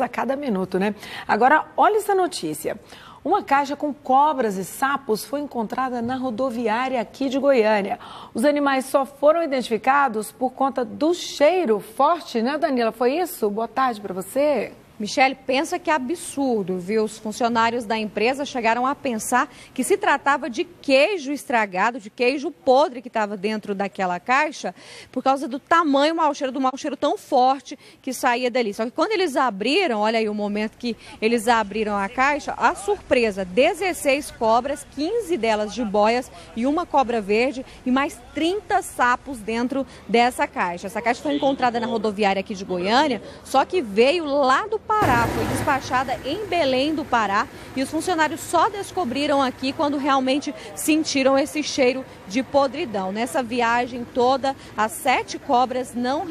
a cada minuto, né? Agora, olha essa notícia. Uma caixa com cobras e sapos foi encontrada na rodoviária aqui de Goiânia. Os animais só foram identificados por conta do cheiro forte, né, Danila? Foi isso? Boa tarde para você. Michele, pensa que absurdo, viu? Os funcionários da empresa chegaram a pensar que se tratava de queijo estragado, de queijo podre que estava dentro daquela caixa, por causa do tamanho mau cheiro, do mau cheiro tão forte que saía dali. Só que quando eles abriram, olha aí o momento que eles abriram a caixa, a surpresa, 16 cobras, 15 delas de boias e uma cobra verde e mais 30 sapos dentro dessa caixa. Essa caixa foi encontrada na rodoviária aqui de Goiânia, só que veio lá do Pará. Foi despachada em Belém do Pará e os funcionários só descobriram aqui quando realmente sentiram esse cheiro de podridão. Nessa viagem toda, as sete cobras não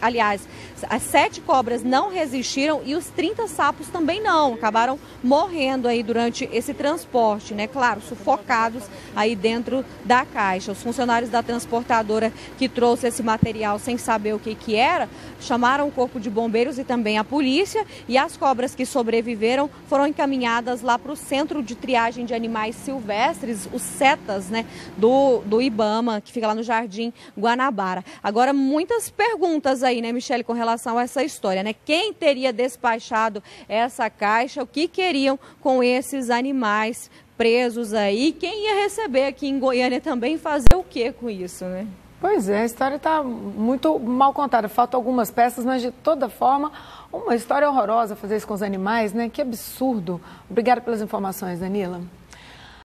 aliás, as sete cobras não resistiram e os 30 sapos também não, acabaram morrendo aí durante esse transporte, né? Claro, sufocados aí dentro da caixa. Os funcionários da transportadora que trouxe esse material sem saber o que que era, chamaram o corpo de bombeiros e também a polícia polícia e as cobras que sobreviveram foram encaminhadas lá para o Centro de Triagem de Animais Silvestres, os CETAS, né, do, do IBAMA, que fica lá no Jardim Guanabara. Agora, muitas perguntas aí, né, Michele, com relação a essa história, né? Quem teria despachado essa caixa, o que queriam com esses animais presos aí? Quem ia receber aqui em Goiânia também fazer o que com isso, né? Pois é, a história está muito mal contada. Faltam algumas peças, mas de toda forma, uma história horrorosa fazer isso com os animais, né? Que absurdo. Obrigada pelas informações, Danila.